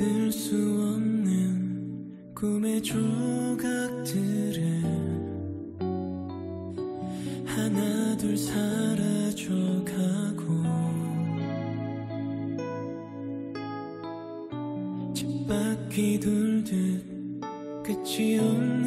잠들 수 없는 꿈의 조각들에 하나 둘 사라져가고 쳇바퀴 돌듯 끝이 없는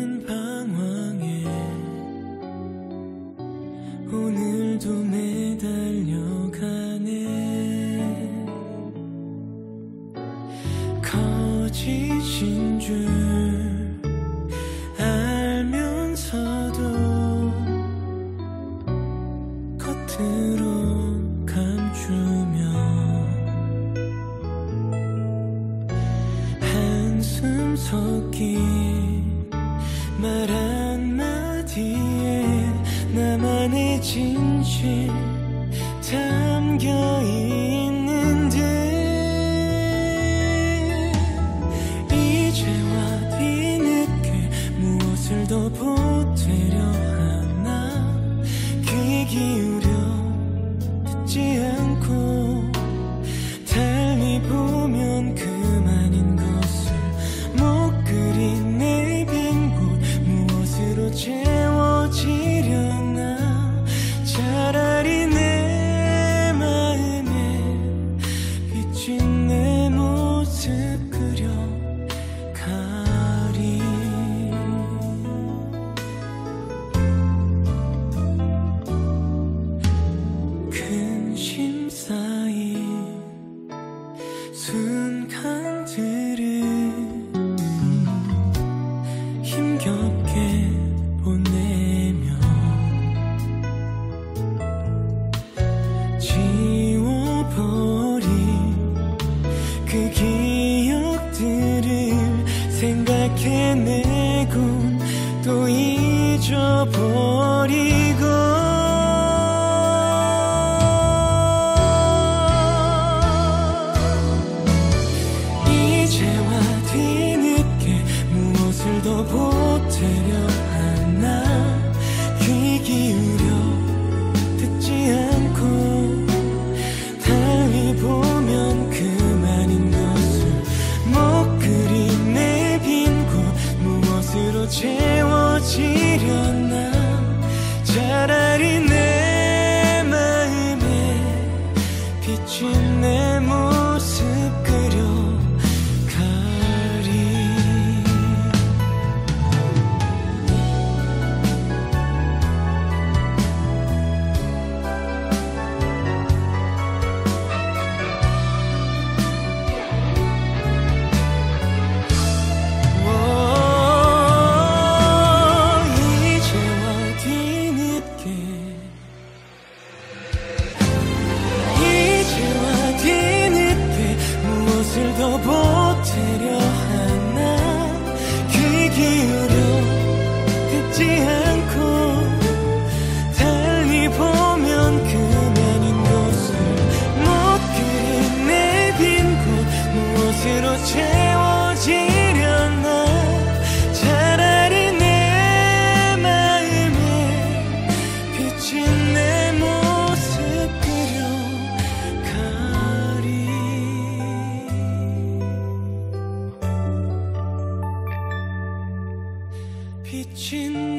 비친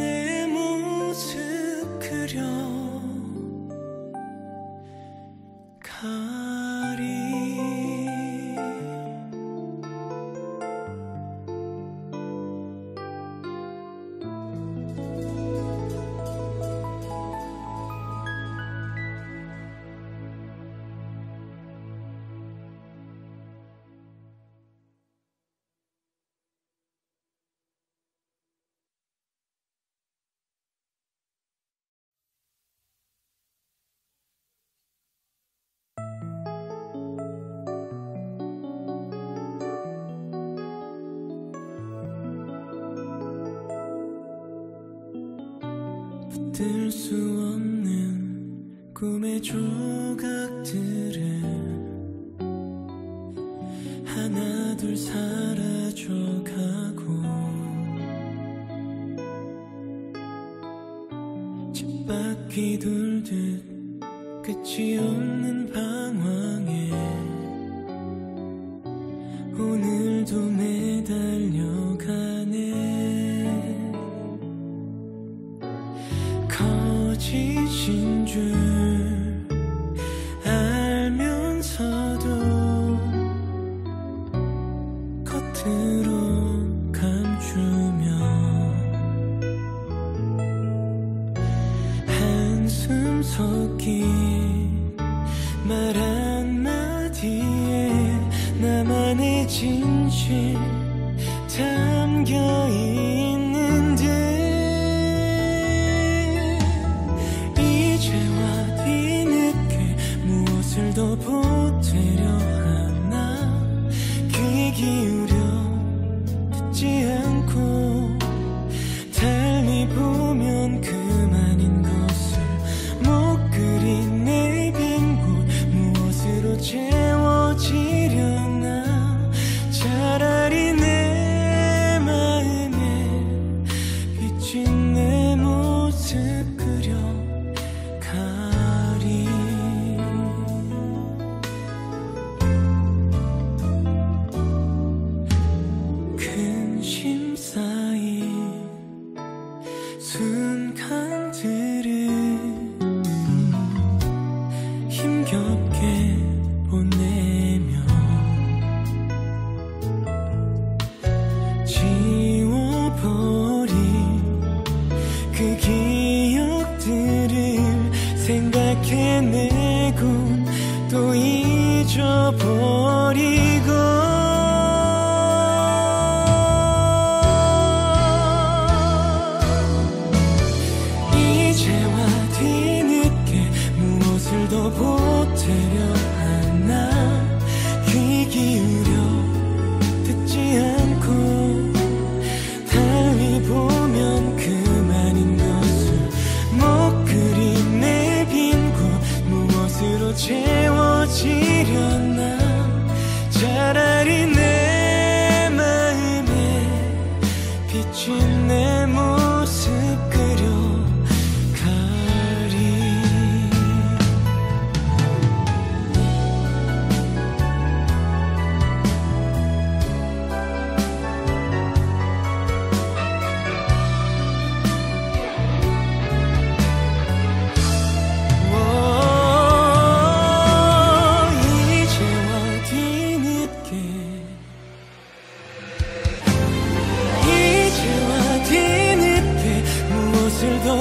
들 수 없는 꿈의 조각들을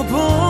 不。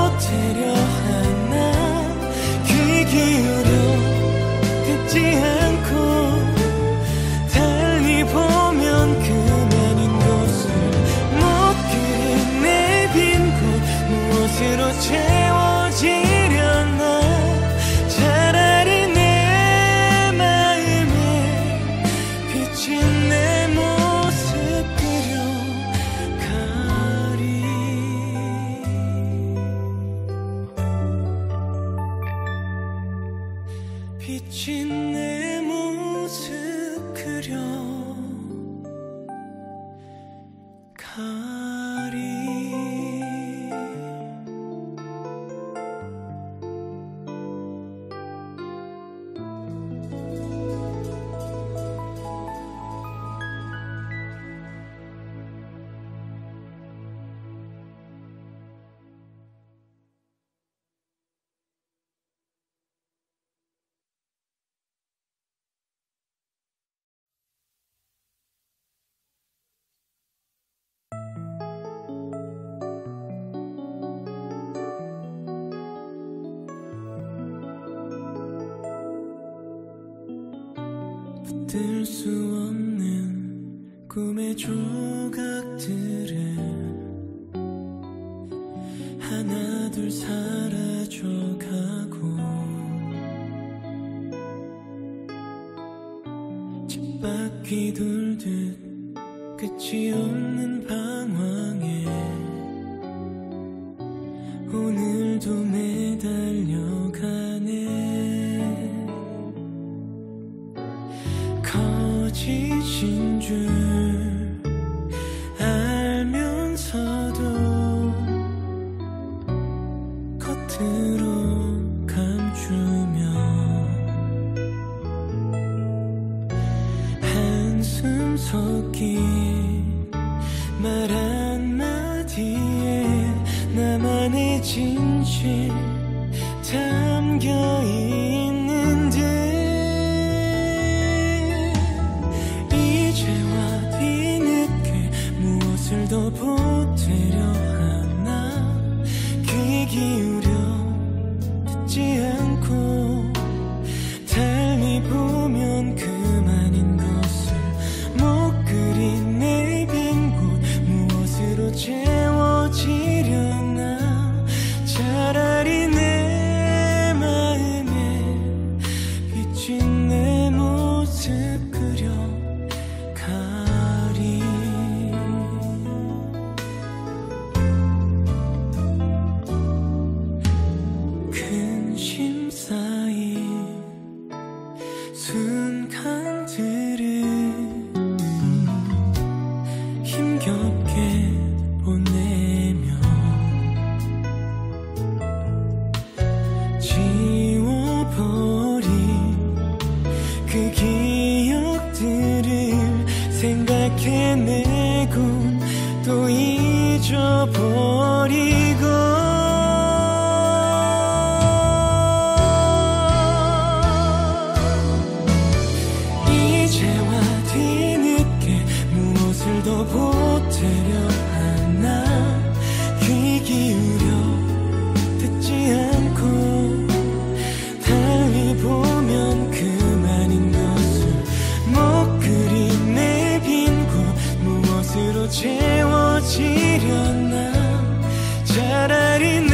gözlerin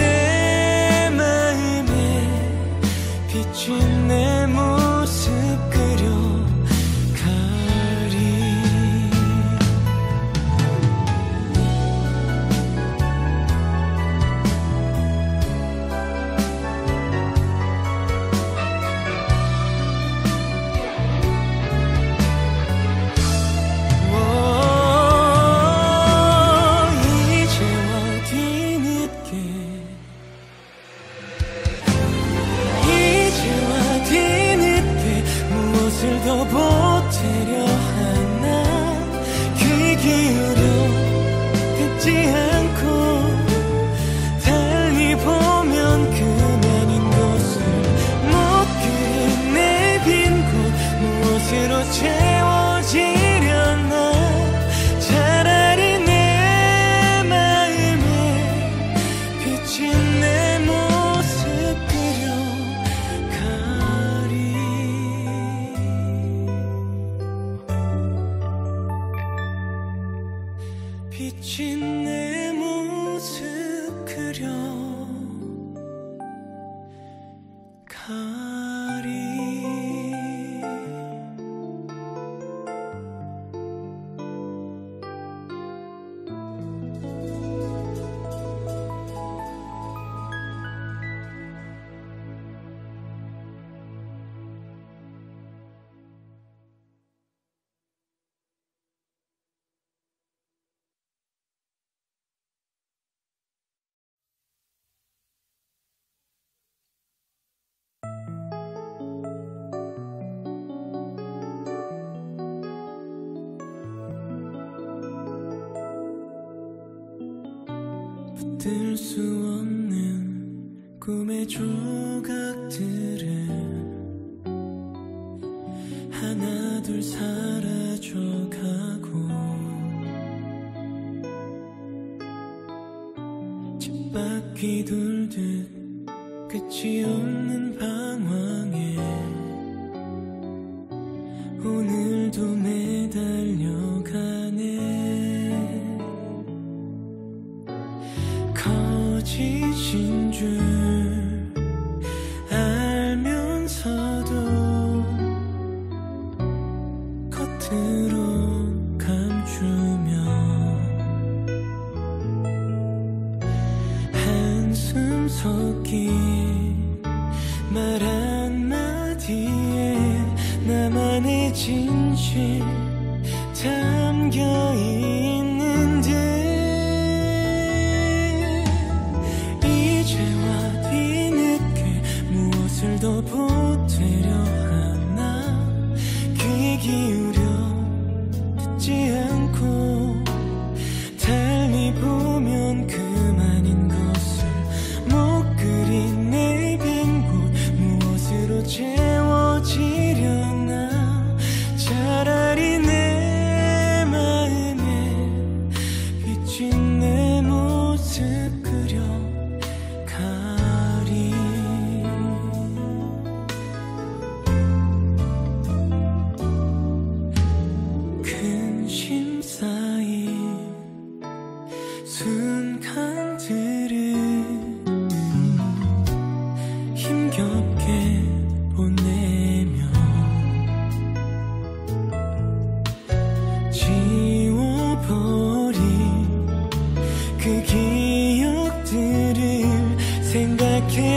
수 없는 꿈의 조각들에 하나 둘 사라져가고 집 바퀴 돌듯 끝이 없는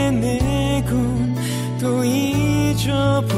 헤매고 또 잊어버리고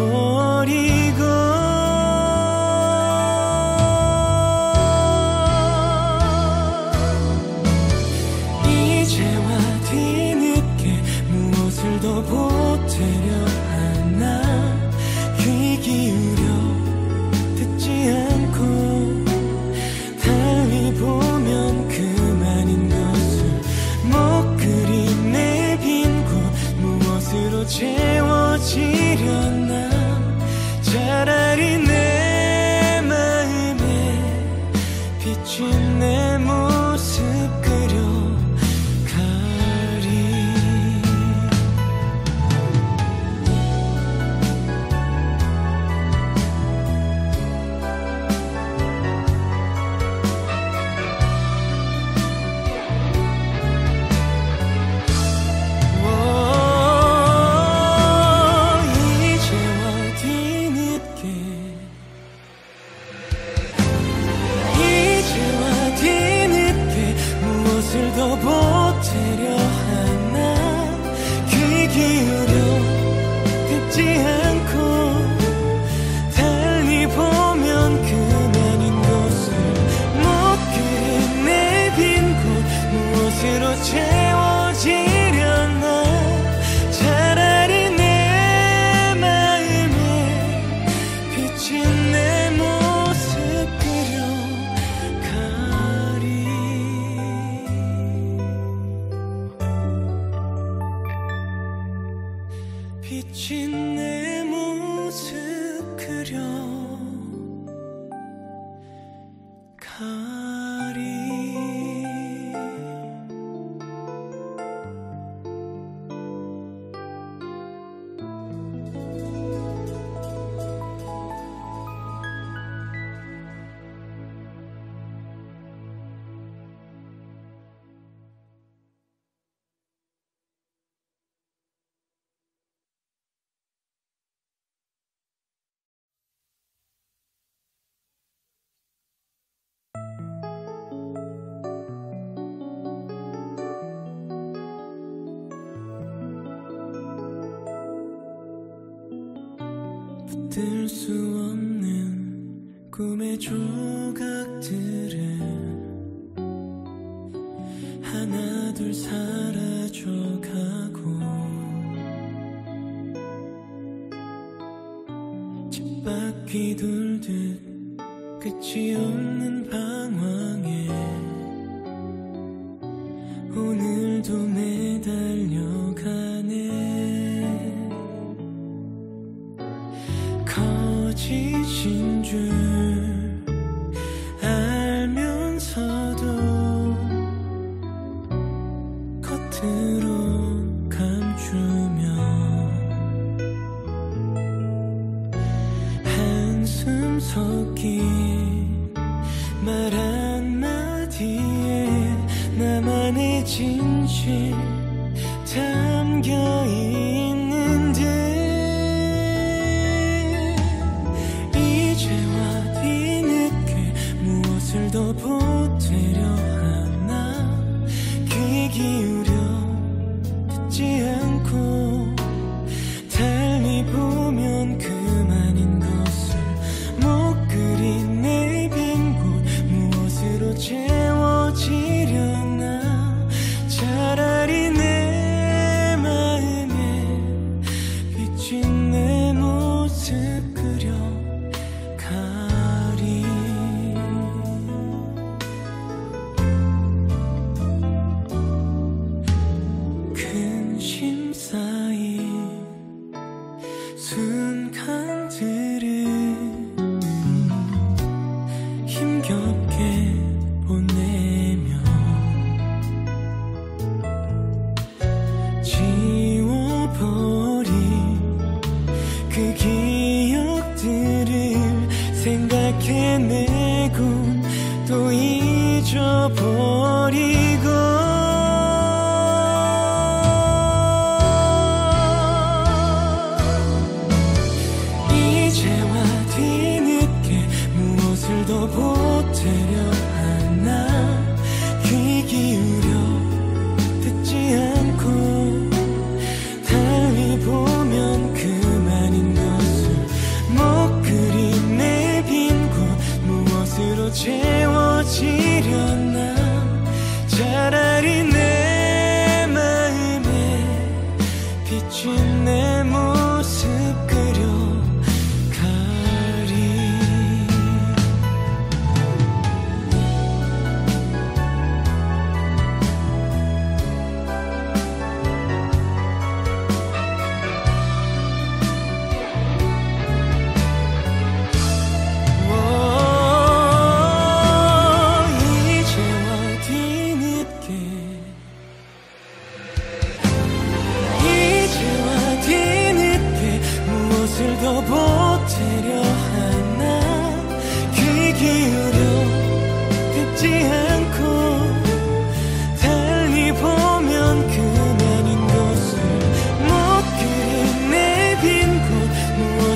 들 수 없는 꿈의 조각.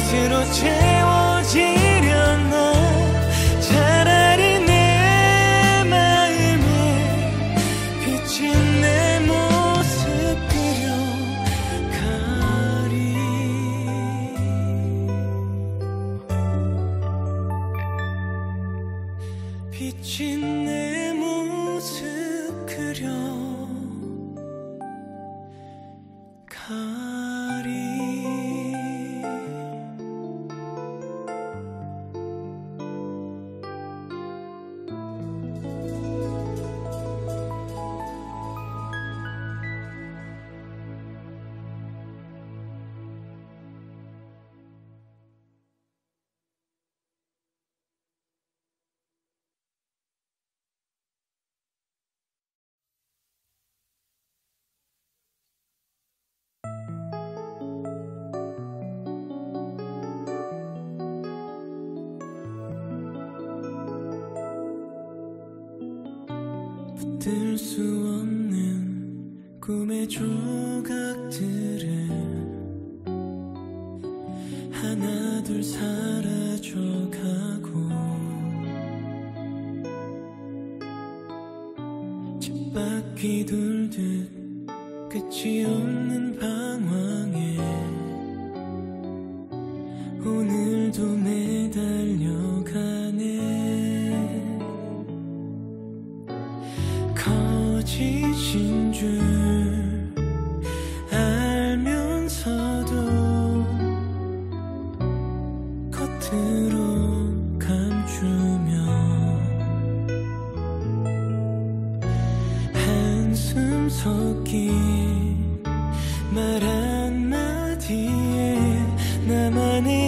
뒤로 채 수 없는 꿈의 조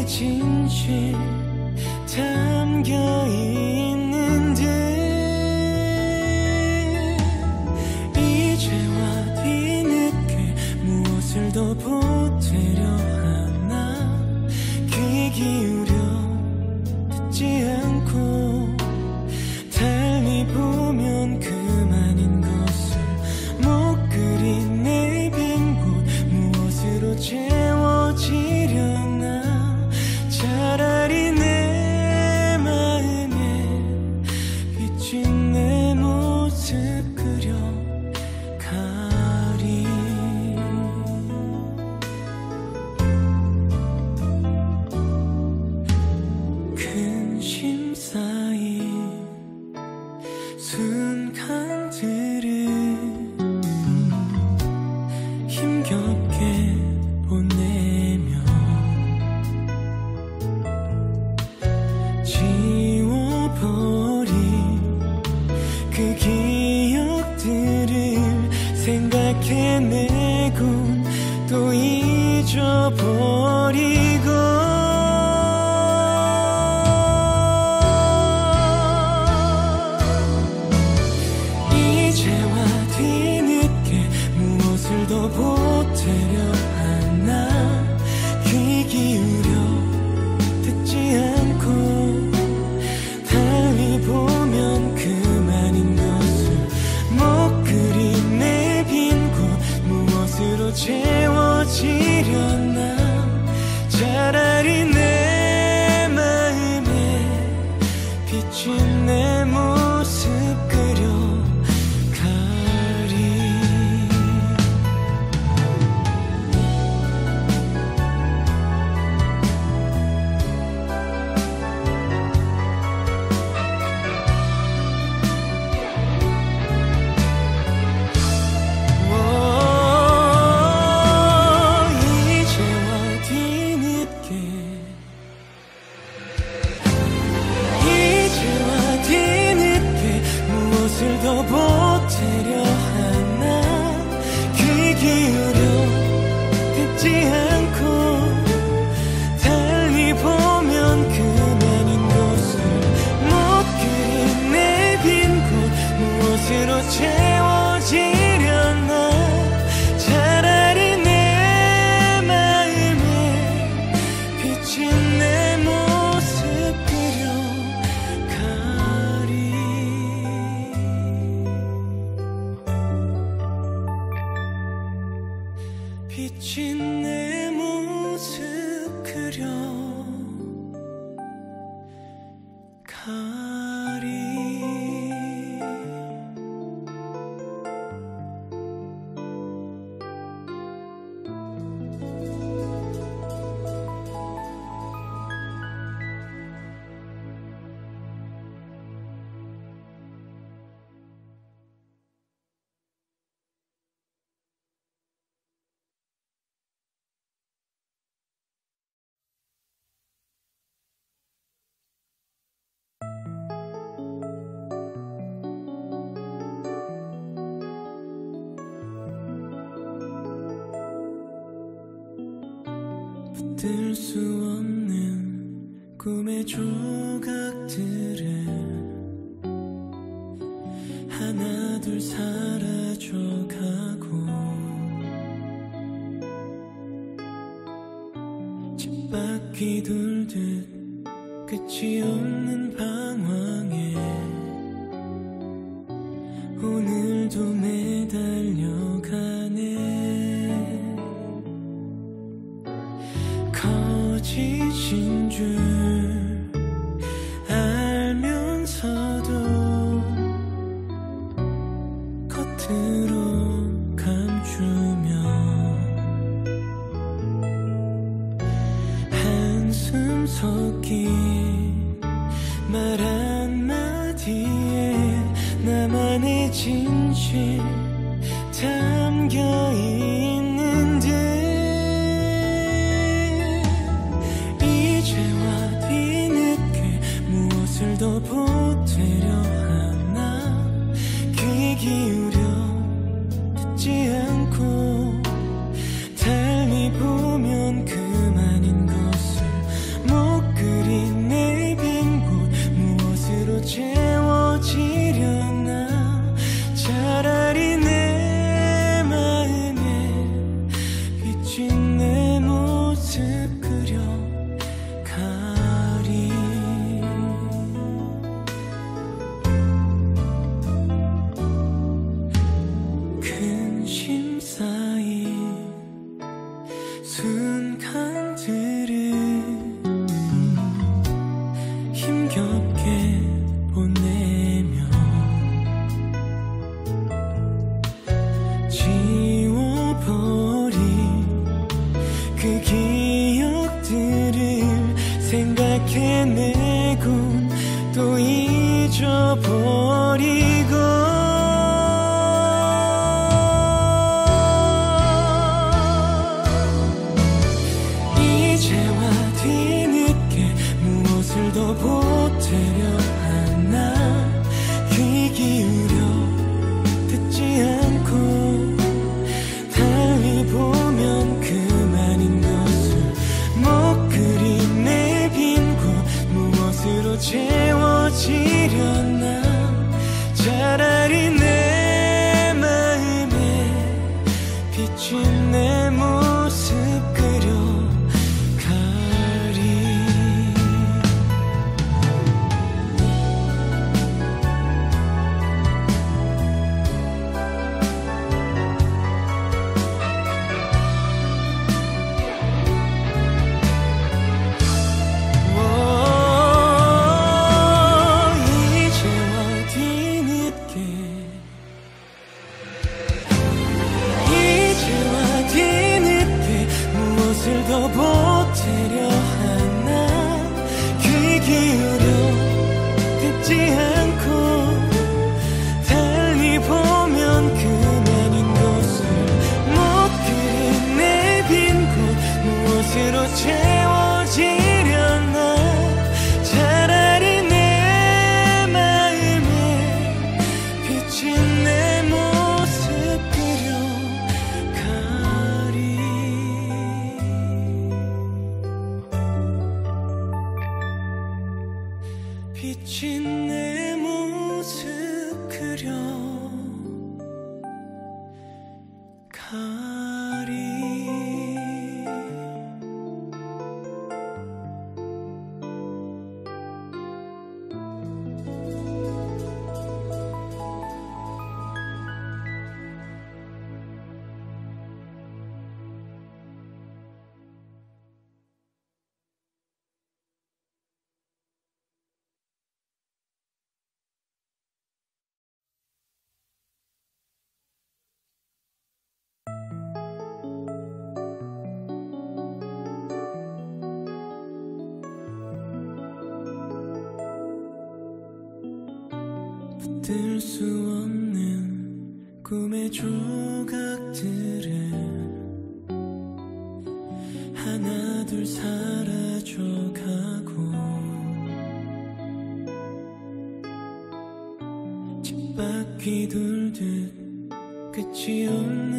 진실 담겨있 들 수 없는 꿈의 조각들에 하나 둘 사라져가고 집바퀴 돌듯 끝이 없는 방황에 오늘도 내 Señor. 잠들 수 없는 꿈의 조각들에 하나 둘 사라져가고 집 바퀴 돌듯 끝이 없는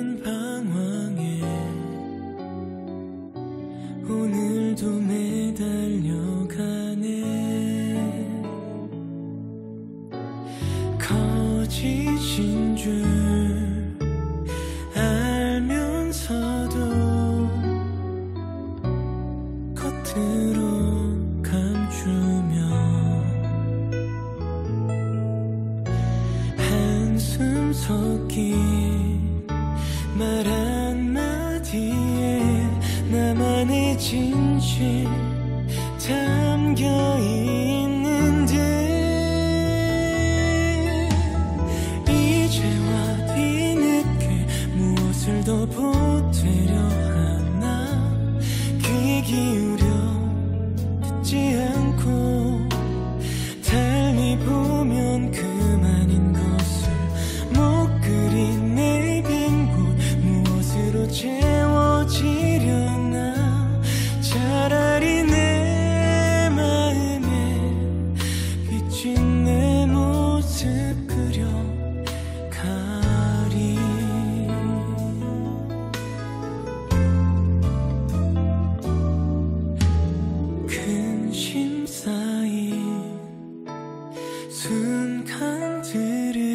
순간들이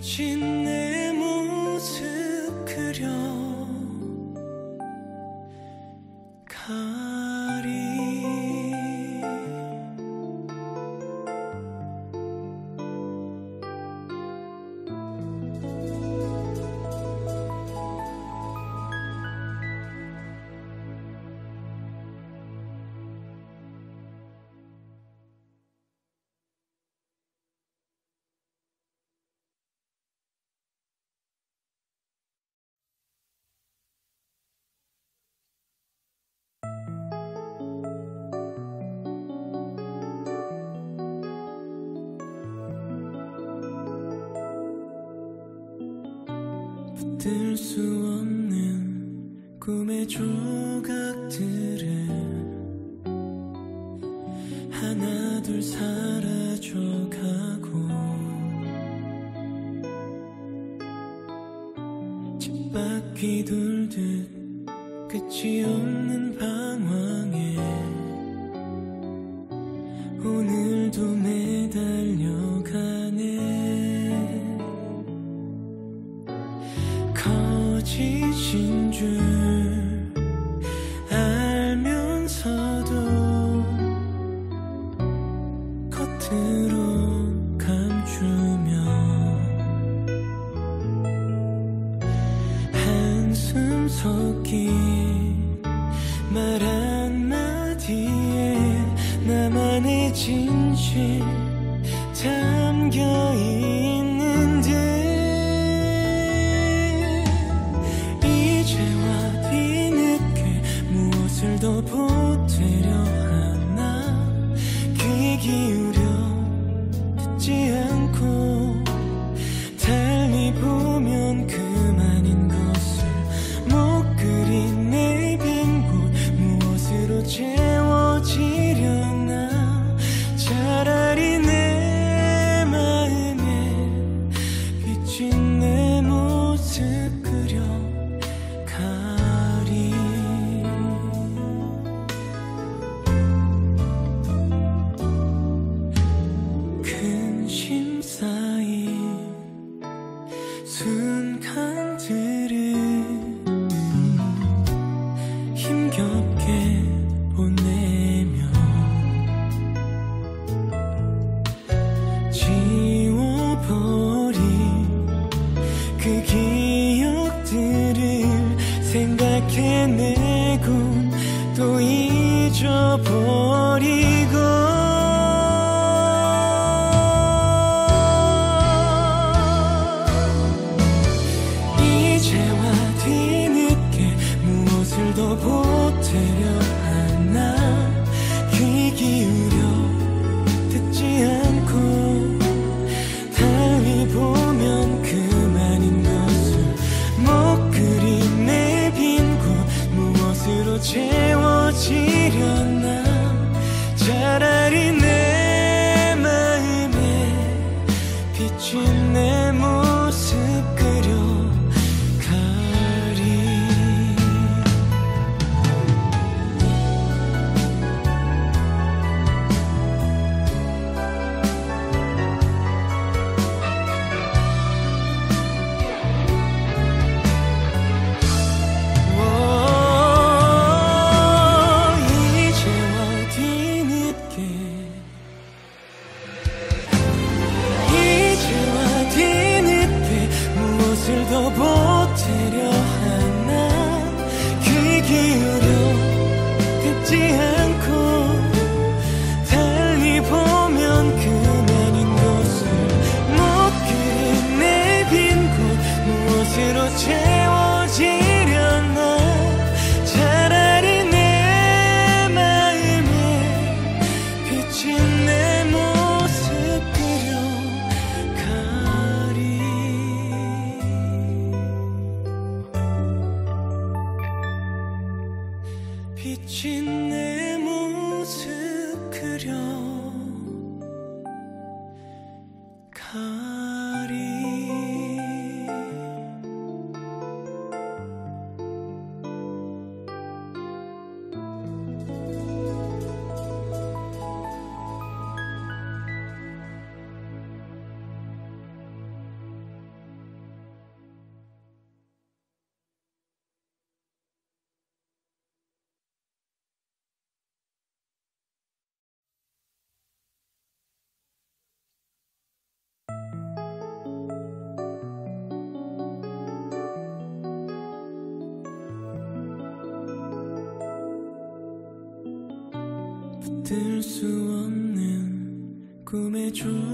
비친 꿈의 조각들 없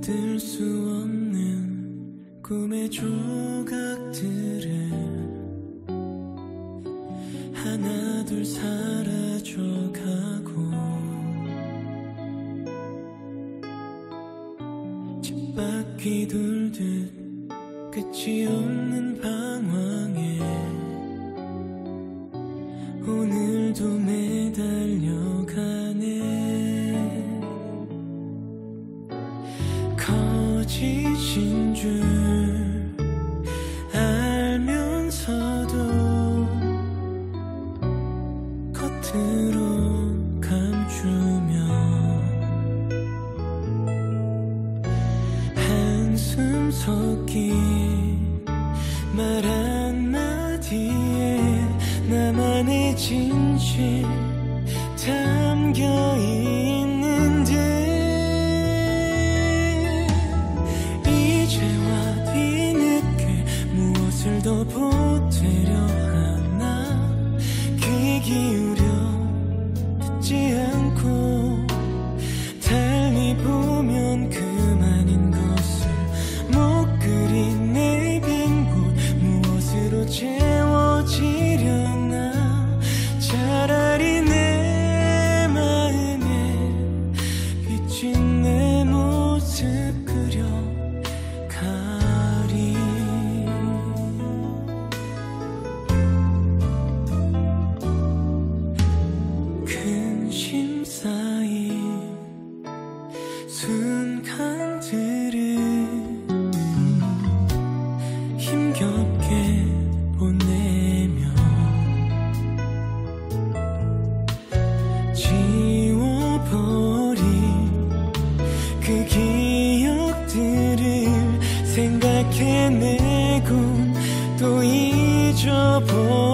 들 수 없는 꿈의 조각들에 하나 둘 사라져가고 집 바퀴 돌듯 끝이 없는 밤. 내군 또 잊어버린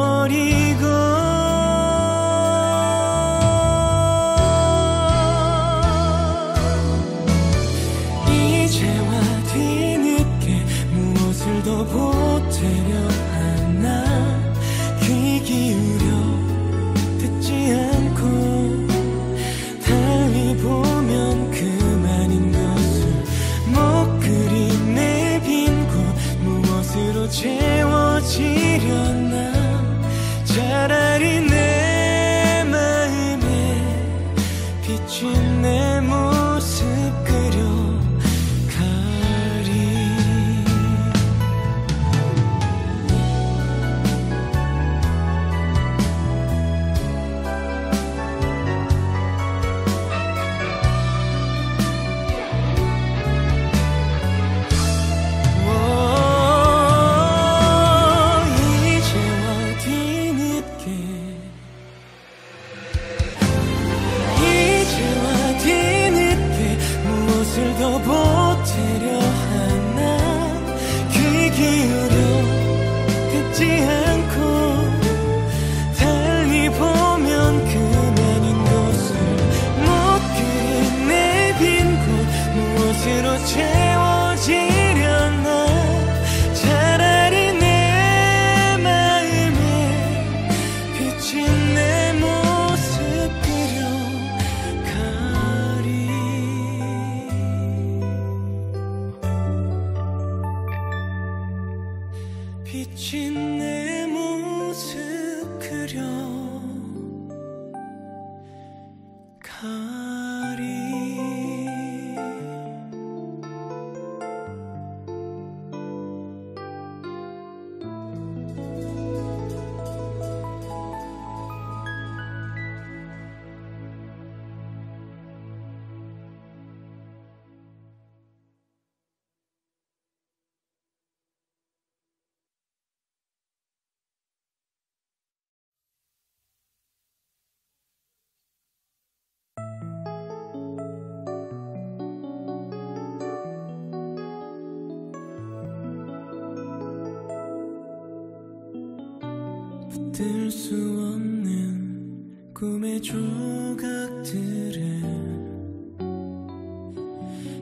잠들 수 없는 꿈의 조각들에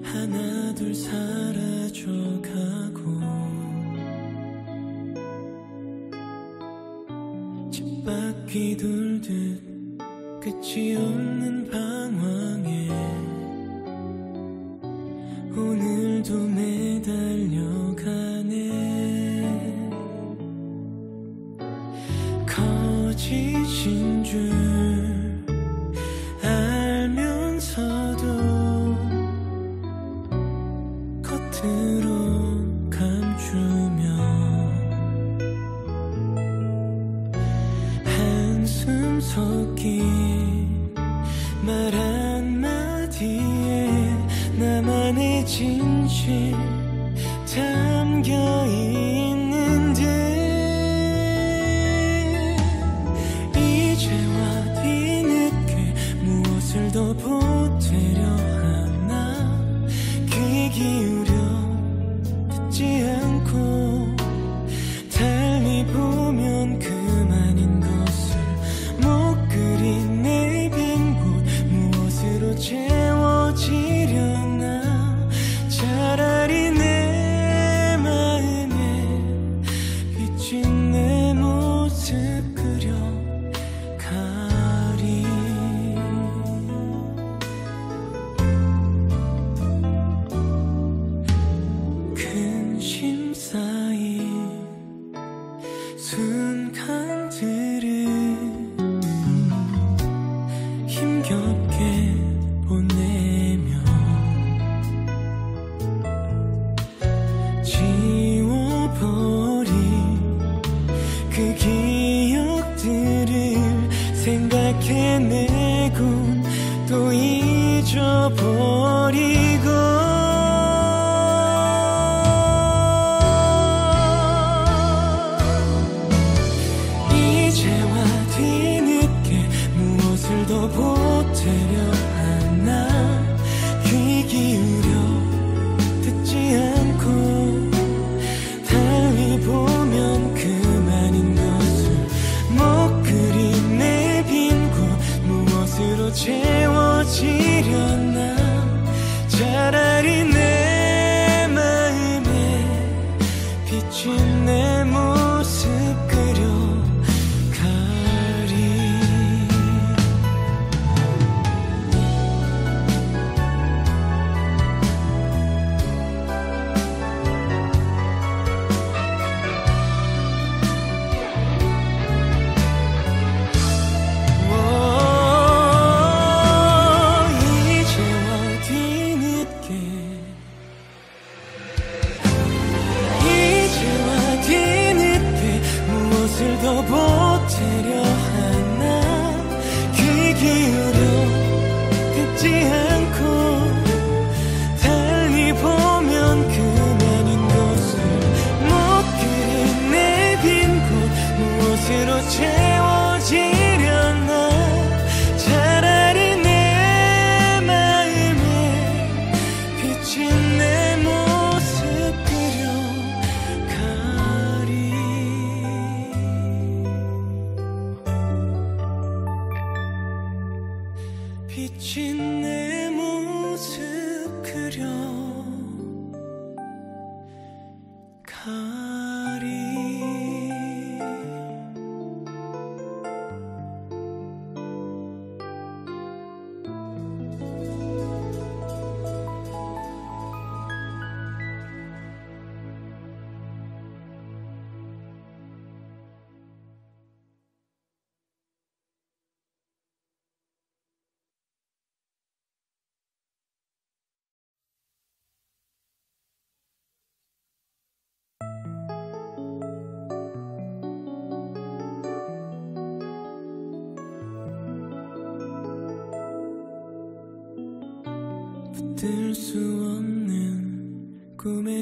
하나 둘 사라져가고 쳇바퀴 돌듯 끝이 없는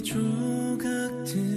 조각들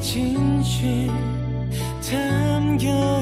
진실 담겨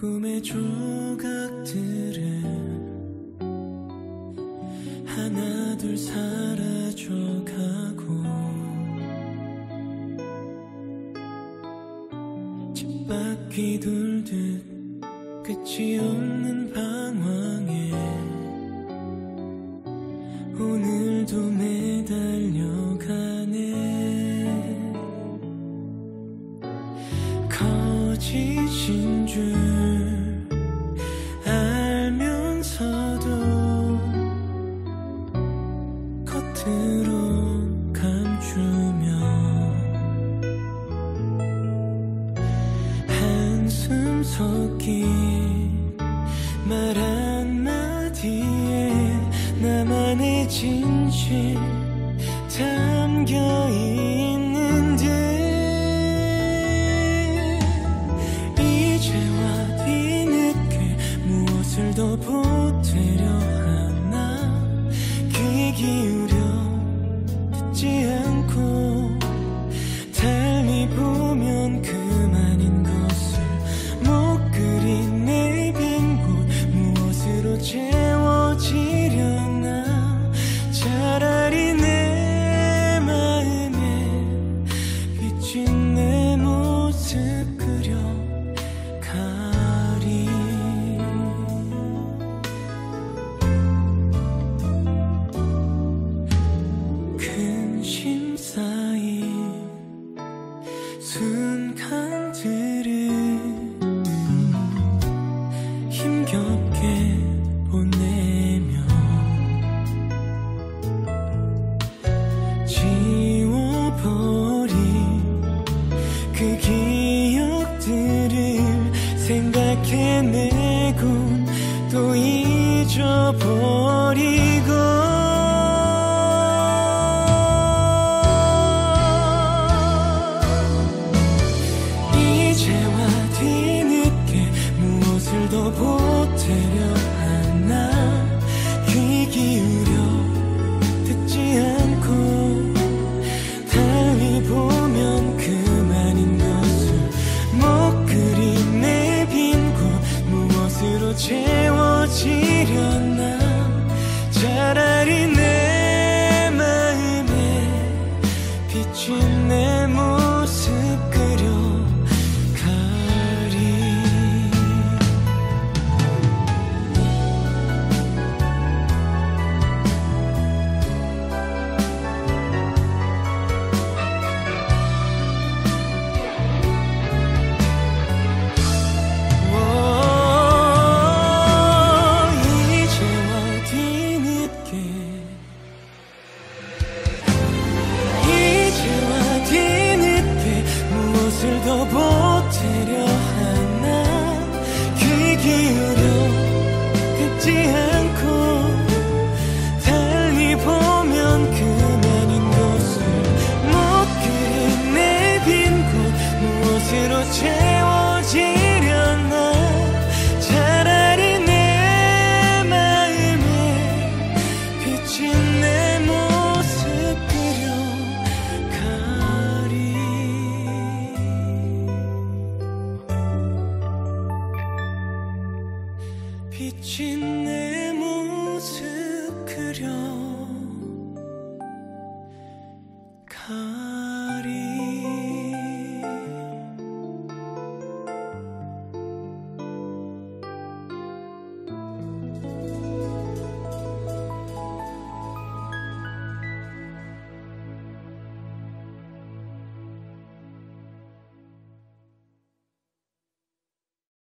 꿈의 조각들은 하나 둘 사라져가고 집바퀴 돌듯 끝이 없는 방황에 오늘도 매 더 보태려.